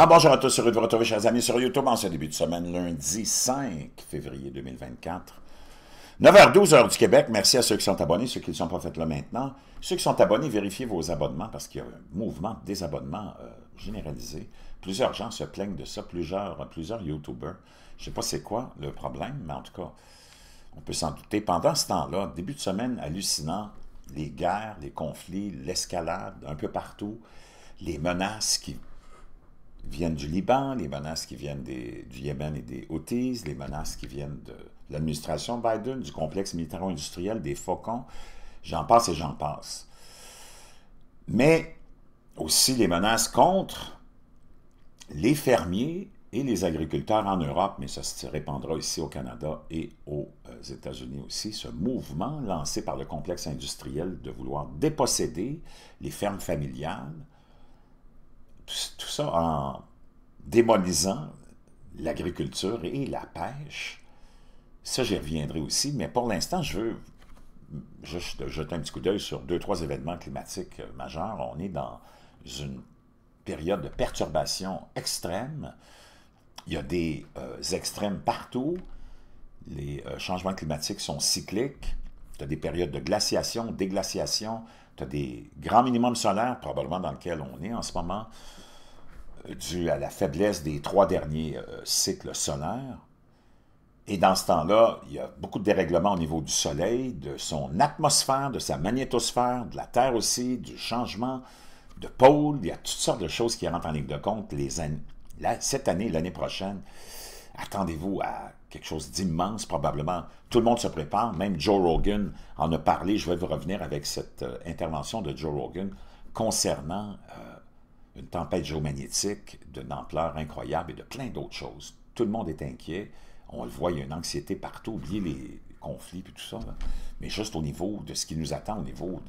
Ah, bonjour à tous, heureux de vous retrouver, chers amis, sur YouTube en ce début de semaine, lundi 5 février 2024. 9h12, heure du Québec. Merci à ceux qui sont abonnés, ceux qui ne sont pas faits là maintenant. Ceux qui sont abonnés, vérifiez vos abonnements parce qu'il y a un mouvement de désabonnement euh, généralisé. Plusieurs gens se plaignent de ça, plusieurs, plusieurs YouTubers. Je ne sais pas c'est quoi le problème, mais en tout cas, on peut s'en douter. Pendant ce temps-là, début de semaine hallucinant, les guerres, les conflits, l'escalade un peu partout, les menaces qui viennent du Liban, les menaces qui viennent du Yémen et des Houthis, les menaces qui viennent de l'administration Biden, du complexe militaro-industriel, des faucons, j'en passe et j'en passe. Mais aussi les menaces contre les fermiers et les agriculteurs en Europe, mais ça se répandra ici au Canada et aux euh, États-Unis aussi, ce mouvement lancé par le complexe industriel de vouloir déposséder les fermes familiales, tout ça en démonisant l'agriculture et la pêche. Ça, j'y reviendrai aussi, mais pour l'instant, je veux juste jeter un petit coup d'œil sur deux, trois événements climatiques majeurs. On est dans une période de perturbation extrême. Il y a des euh, extrêmes partout. Les euh, changements climatiques sont cycliques. Tu as des périodes de glaciation, déglaciation. Tu as des grands minimums solaires, probablement dans lesquels on est en ce moment dû à la faiblesse des trois derniers euh, cycles solaires. Et dans ce temps-là, il y a beaucoup de dérèglements au niveau du Soleil, de son atmosphère, de sa magnétosphère, de la Terre aussi, du changement de pôle. Il y a toutes sortes de choses qui rentrent en ligne de compte cette année, l'année prochaine. Attendez-vous à quelque chose d'immense, probablement. Tout le monde se prépare, même Joe Rogan en a parlé. Je vais vous revenir avec cette euh, intervention de Joe Rogan concernant euh, une tempête géomagnétique d'une ampleur incroyable et de plein d'autres choses. Tout le monde est inquiet. On le voit, il y a une anxiété partout. Oubliez les conflits et tout ça. Mais juste au niveau de ce qui nous attend, au niveau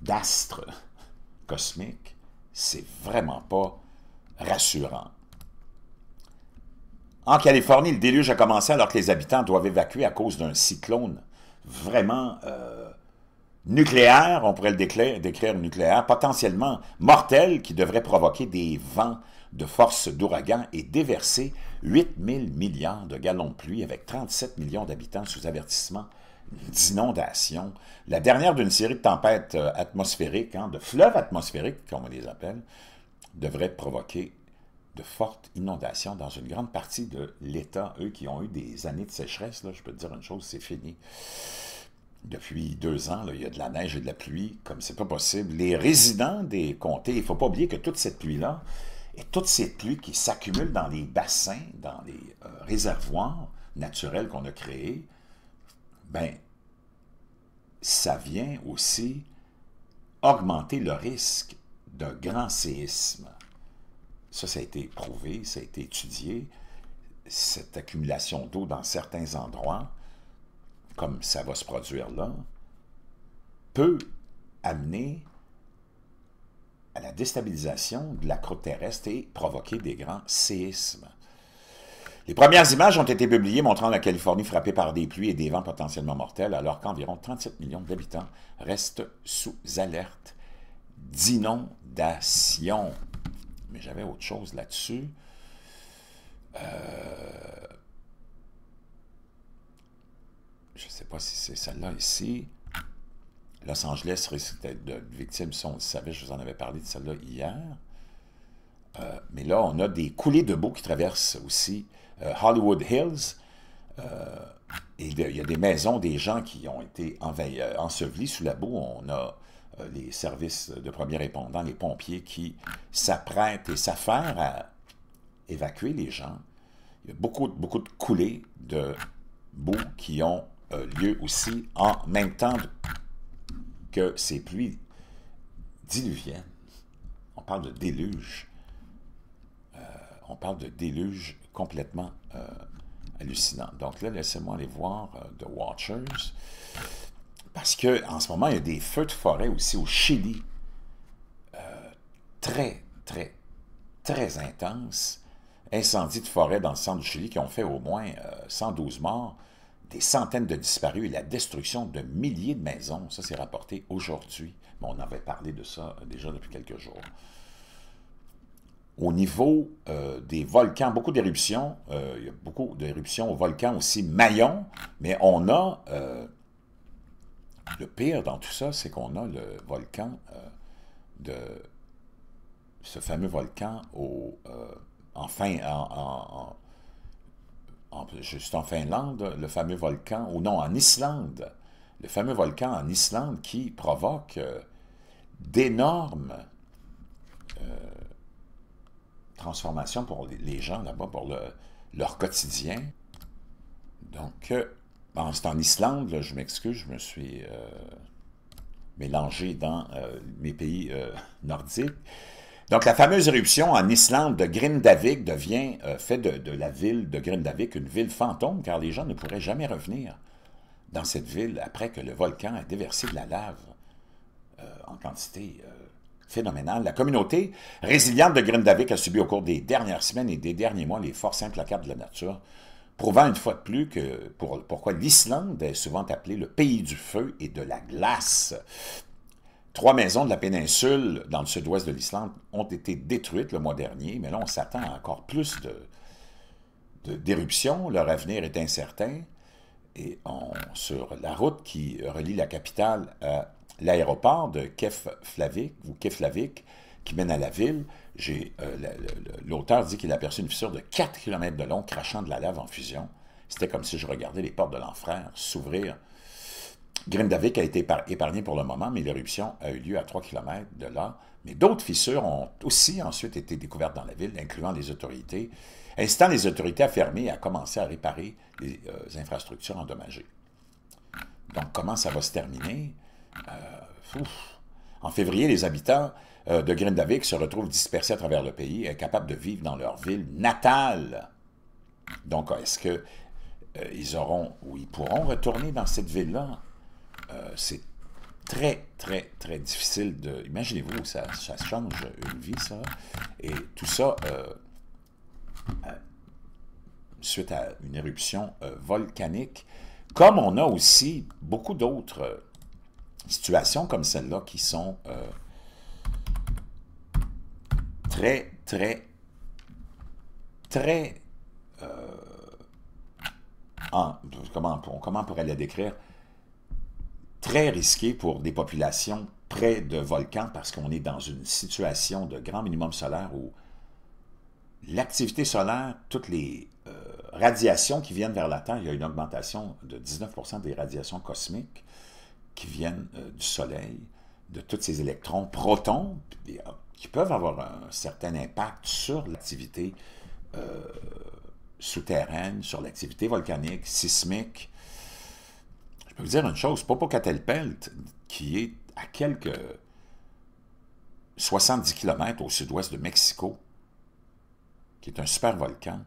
d'astres cosmiques, c'est vraiment pas rassurant. En Californie, le déluge a commencé alors que les habitants doivent évacuer à cause d'un cyclone vraiment euh, nucléaire, on pourrait le décrire, nucléaire, potentiellement mortel, qui devrait provoquer des vents de force d'ouragan et déverser 8 000 milliards de gallons de pluie avec 37 millions d'habitants sous avertissement d'inondation. La dernière d'une série de tempêtes euh, atmosphériques, hein, de fleuves atmosphériques, comme on les appelle, devrait provoquer de fortes inondations dans une grande partie de l'État. Eux qui ont eu des années de sécheresse, là, je peux te dire une chose, c'est fini depuis deux ans, il y a de la neige et de la pluie, comme c'est pas possible. Les résidents des comtés, il ne faut pas oublier que toute cette pluie-là, et toute cette pluie qui s'accumule dans les bassins, dans les euh, réservoirs naturels qu'on a créés, ben, ça vient aussi augmenter le risque d'un grand séisme. Ça, ça a été prouvé, ça a été étudié. Cette accumulation d'eau dans certains endroits, comme ça va se produire là, peut amener à la déstabilisation de la croûte terrestre et provoquer des grands séismes. Les premières images ont été publiées montrant la Californie frappée par des pluies et des vents potentiellement mortels, alors qu'environ 37 millions d'habitants restent sous alerte d'inondation. Mais j'avais autre chose là-dessus. Euh, je ne sais pas si c'est celle-là ici. Los Angeles risque de victimes, si on le savait, je vous en avais parlé de celle-là hier. Euh, mais là, on a des coulées de boue qui traversent aussi euh, Hollywood Hills. Et il y a des maisons, des gens qui ont été ensevelis sous la boue. On a les services de premiers répondants, les pompiers qui s'apprêtent et s'affairent à évacuer les gens. Il y a beaucoup, de coulées de boue qui ont euh, lieu aussi en même temps que ces pluies diluviennes. On parle de déluge. Euh, on parle de déluge complètement euh, hallucinant. Donc là, laissez-moi aller voir The Watchers. Parce qu'en ce moment, il y a des feux de forêt aussi au Chili. très, très, très intenses. Incendies de forêt dans le centre du Chili qui ont fait au moins 112 morts des centaines de disparus et la destruction de milliers de maisons. Ça, c'est rapporté aujourd'hui. on avait parlé de ça déjà depuis quelques jours. au niveau euh, des volcans, beaucoup d'éruptions, euh, il y a beaucoup d'éruptions au volcan aussi Mayon, mais on a, euh, le pire dans tout ça, c'est qu'on a le volcan de, ce fameux volcan au, en, en, juste en Finlande, le fameux volcan, ou non, en Islande, le fameux volcan en Islande qui provoque d'énormes transformation pour les gens là-bas, pour leur quotidien. Donc, euh, c'est en Islande, je m'excuse, je me suis euh, mélangé dans euh, mes pays nordiques. Donc, la fameuse éruption en Islande de Grindavik devient, fait de, de, la ville de Grindavik une ville fantôme, car les gens ne pourraient jamais revenir dans cette ville après que le volcan ait déversé de la lave en quantité phénoménal. La communauté résiliente de Grindavik a subi au cours des dernières semaines et des derniers mois les forces implacables de la nature, prouvant une fois de plus que pour, pourquoi l'Islande est souvent appelée le pays du feu et de la glace. Trois maisons de la péninsule dans le sud-ouest de l'Islande ont été détruites le mois dernier, mais là on s'attend à encore plus de, d'éruptions. Leur avenir est incertain. Et sur la route qui relie la capitale à l'aéroport de Keflavik, ou Keflavik, qui mène à la ville, euh, l'auteur dit qu'il a aperçu une fissure de 4 km de long crachant de la lave en fusion. C'était comme si je regardais les portes de l'enfer s'ouvrir. Grindavik a été épargné pour le moment, mais l'éruption a eu lieu à 3 km de là. Mais d'autres fissures ont aussi ensuite été découvertes dans la ville, incluant les autorités, incitant les autorités à fermer et à commencer à réparer les euh, infrastructures endommagées. Donc, comment ça va se terminer? Euh, en février, les habitants euh, de Grindavik se retrouvent dispersés à travers le pays, incapables de vivre dans leur ville natale. Donc, est-ce qu'ils euh, auront ou ils pourront retourner dans cette ville-là? c'est très, très, très difficile de... Imaginez-vous, ça, change une vie, ça. Et tout ça, suite à une éruption volcanique, comme on a aussi beaucoup d'autres situations comme celle-là qui sont euh, très, très, très... Euh, comment, comment on pourrait les décrire? Très risquées pour des populations près de volcans parce qu'on est dans une situation de grand minimum solaire où l'activité solaire, toutes les euh, radiations qui viennent vers la Terre, il y a une augmentation de 19% des radiations cosmiques qui viennent euh, du Soleil, de tous ces électrons, protons, euh, qui peuvent avoir un certain impact sur l'activité euh, souterraine, sur l'activité volcanique, sismique. Je peux vous dire une chose, Popocatépetl, qui est à quelques 70 km au sud-ouest de Mexico, qui est un super volcan,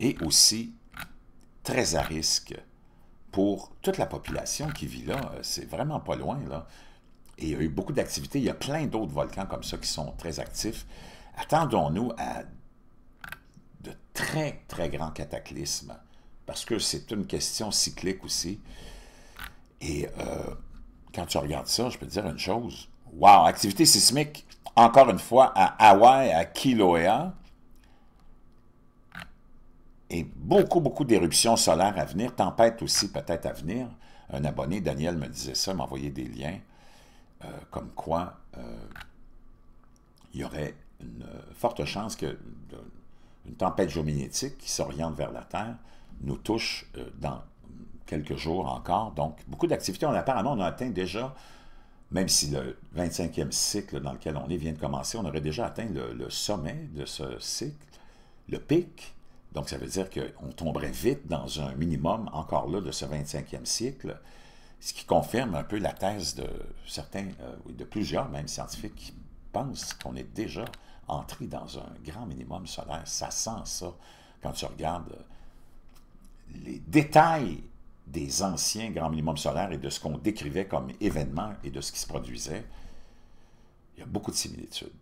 est aussi très à risque pour toute la population qui vit là. Euh, c'est vraiment pas loin, là. Et il y a eu beaucoup d'activités. Il y a plein d'autres volcans comme ça qui sont très actifs. Attendons-nous à de très, très grands cataclysmes, parce que c'est une question cyclique aussi. Et euh, quand tu regardes ça, je peux te dire une chose. Wow! Activité sismique, encore une fois, à Hawaï, à Kilauea et beaucoup, beaucoup d'éruptions solaires à venir, tempêtes aussi peut-être à venir. Un abonné, Daniel, me disait ça, m'envoyait des liens, euh, comme quoi euh, il y aurait une forte chance que une tempête géomagnétique qui s'oriente vers la Terre nous touche euh, dans quelques jours encore. Donc, beaucoup d'activités. On, apparemment, on a atteint déjà, même si le 25e cycle dans lequel on est vient de commencer, on aurait déjà atteint le sommet de ce cycle, le pic, donc, ça veut dire qu'on tomberait vite dans un minimum, encore là, de ce 25e siècle, ce qui confirme un peu la thèse de certains, euh, de plusieurs même scientifiques qui pensent qu'on est déjà entré dans un grand minimum solaire. Ça sent ça quand tu regardes euh, les détails des anciens grands minimums solaires et de ce qu'on décrivait comme événement et de ce qui se produisait. Il y a beaucoup de similitudes.